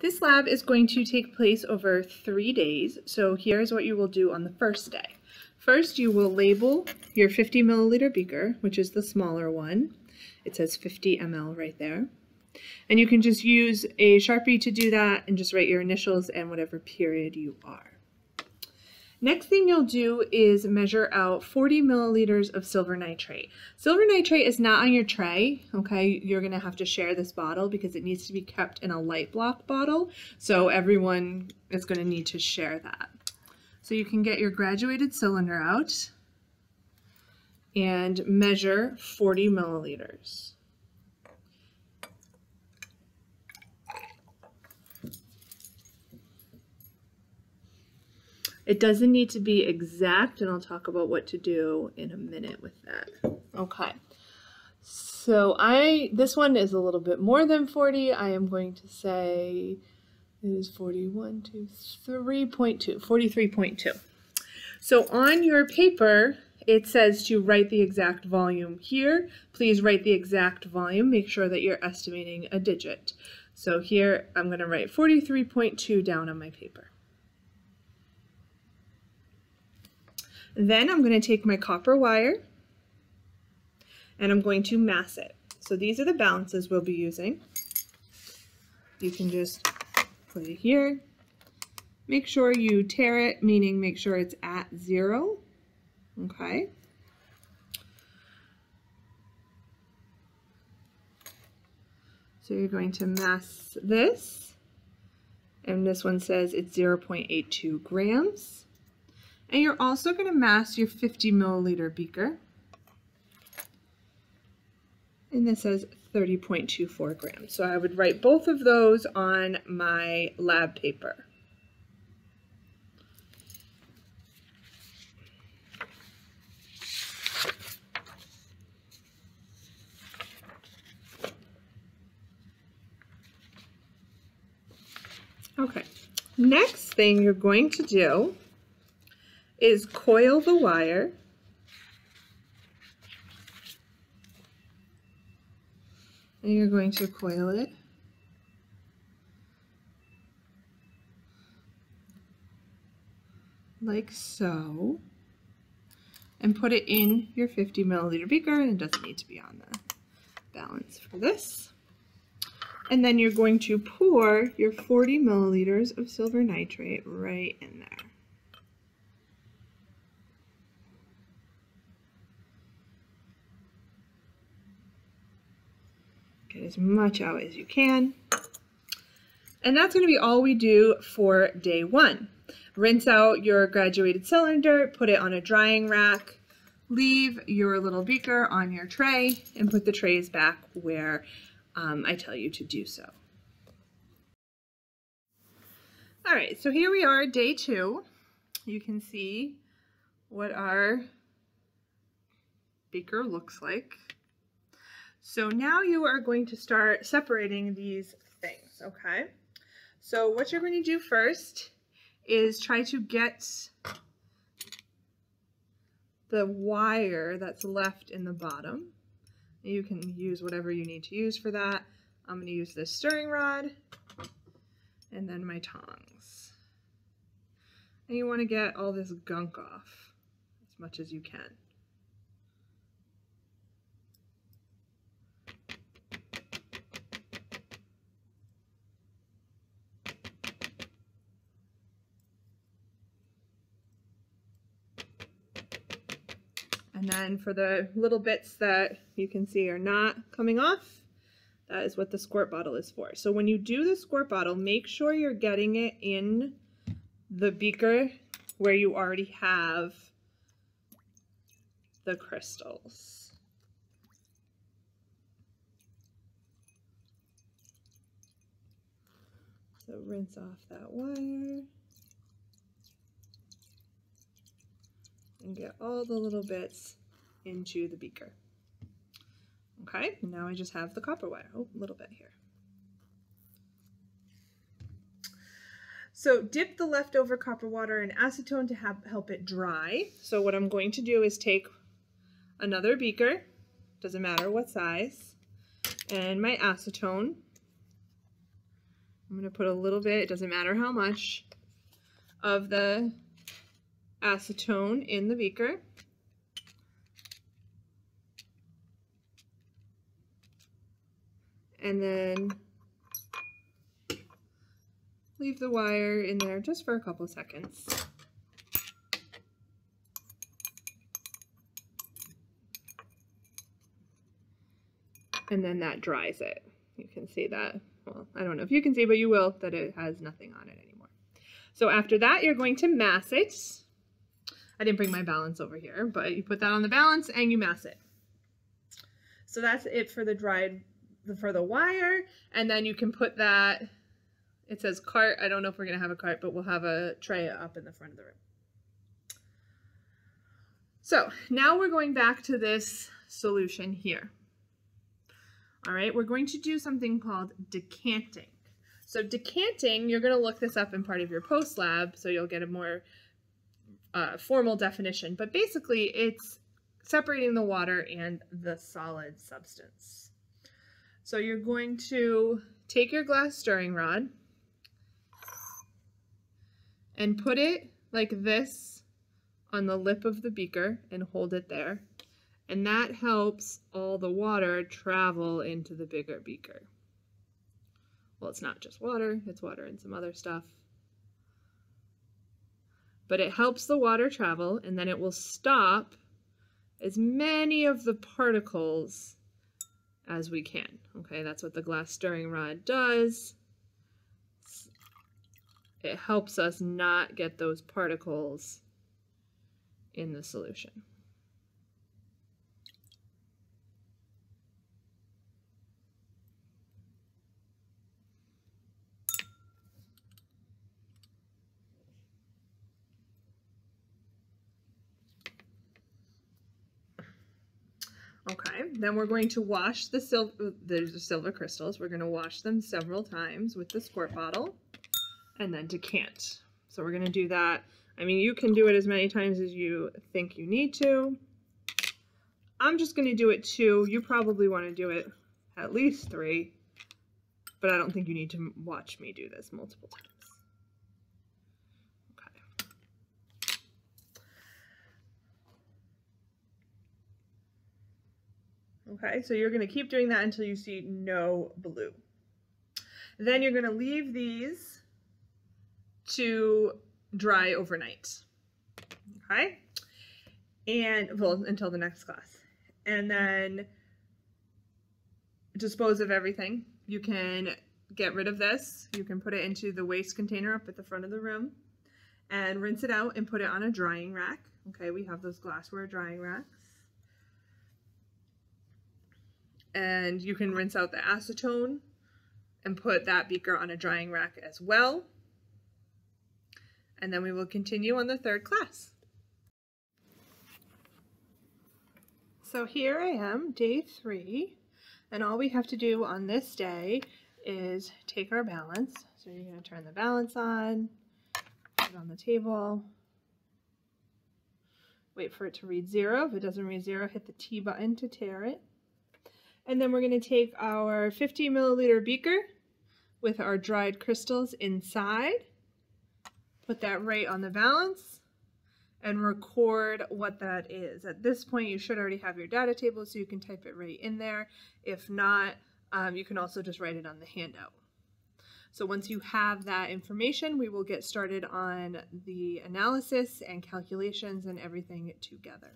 This lab is going to take place over three days, so here's what you will do on the first day. First, you will label your 50 milliliter beaker, which is the smaller one. It says 50 ml right there. And you can just use a Sharpie to do that and just write your initials and whatever period you are. Next thing you'll do is measure out 40 milliliters of silver nitrate. Silver nitrate is not on your tray, okay? You're gonna have to share this bottle because it needs to be kept in a light block bottle. So everyone is gonna need to share that. So you can get your graduated cylinder out and measure 40 milliliters. It doesn't need to be exact, and I'll talk about what to do in a minute with that. Okay. So I, this one is a little bit more than 40. I am going to say it is 41, 2, 3.2, 43.2. So on your paper, it says to write the exact volume here. Please write the exact volume. Make sure that you're estimating a digit. So here, I'm going to write 43.2 down on my paper. Then I'm going to take my copper wire and I'm going to mass it. So these are the balances we'll be using. You can just put it here. Make sure you tare it, meaning make sure it's at zero. Okay. So you're going to mass this. And this one says it's 0.82 grams. And you're also going to mass your 50 milliliter beaker. And this says 30.24 grams. So I would write both of those on my lab paper. Okay, next thing you're going to do is coil the wire and you're going to coil it like so and put it in your 50 milliliter beaker and it doesn't need to be on the balance for this. And then you're going to pour your 40 milliliters of silver nitrate right in there. Get as much out as you can. And that's going to be all we do for day one. Rinse out your graduated cylinder, put it on a drying rack, leave your little beaker on your tray, and put the trays back where um, I tell you to do so. All right, so here we are, day two. You can see what our beaker looks like. So now you are going to start separating these things, okay? So what you're going to do first is try to get the wire that's left in the bottom. You can use whatever you need to use for that. I'm going to use this stirring rod and then my tongs. And you want to get all this gunk off as much as you can. And then for the little bits that you can see are not coming off, that is what the squirt bottle is for. So when you do the squirt bottle, make sure you're getting it in the beaker where you already have the crystals. So rinse off that wire. and get all the little bits into the beaker. Okay, now I just have the copper wire. Oh, a little bit here. So dip the leftover copper water in acetone to have, help it dry. So what I'm going to do is take another beaker, doesn't matter what size, and my acetone. I'm going to put a little bit, it doesn't matter how much, of the acetone in the beaker. And then leave the wire in there just for a couple seconds. And then that dries it. You can see that, well, I don't know if you can see, but you will, that it has nothing on it anymore. So after that, you're going to mass it. I didn't bring my balance over here, but you put that on the balance and you mass it. So that's it for the dried, for the wire. And then you can put that, it says cart. I don't know if we're going to have a cart, but we'll have a tray up in the front of the room. So now we're going back to this solution here. All right, we're going to do something called decanting. So decanting, you're going to look this up in part of your post lab, so you'll get a more uh, formal definition. But basically, it's separating the water and the solid substance. So you're going to take your glass stirring rod and put it like this on the lip of the beaker and hold it there and that helps all the water travel into the bigger beaker. Well, it's not just water, it's water and some other stuff. But it helps the water travel, and then it will stop as many of the particles as we can. Okay, that's what the glass stirring rod does. It helps us not get those particles in the solution. Okay, then we're going to wash the silver, the silver crystals. We're going to wash them several times with the squirt bottle and then decant. So we're going to do that. I mean, you can do it as many times as you think you need to. I'm just going to do it two. You probably want to do it at least three, but I don't think you need to watch me do this multiple times. Okay, so you're going to keep doing that until you see no blue. Then you're going to leave these to dry overnight. Okay? And, well, until the next class. And then dispose of everything. You can get rid of this. You can put it into the waste container up at the front of the room and rinse it out and put it on a drying rack. Okay, we have those glassware drying racks and you can rinse out the acetone and put that beaker on a drying rack as well. And then we will continue on the third class. So here I am, day three, and all we have to do on this day is take our balance. So you're going to turn the balance on, put it on the table, wait for it to read zero. If it doesn't read zero, hit the T button to tare it. And then we're going to take our 50 milliliter beaker with our dried crystals inside, put that right on the balance, and record what that is. At this point, you should already have your data table, so you can type it right in there. If not, um, you can also just write it on the handout. So once you have that information, we will get started on the analysis and calculations and everything together.